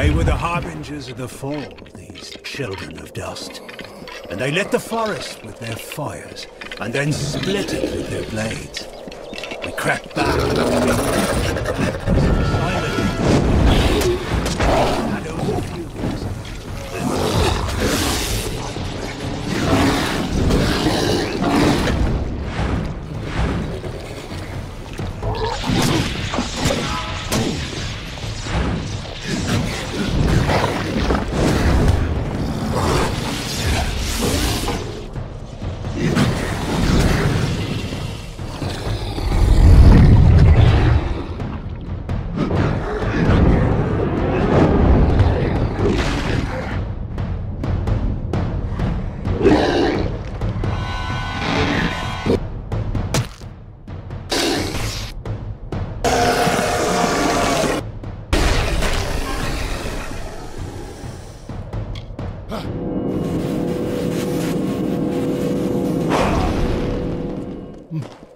They were the harbingers of the fall, these children of dust. And they lit the forest with their fires, and then split it with their blades. We crept back 嗯。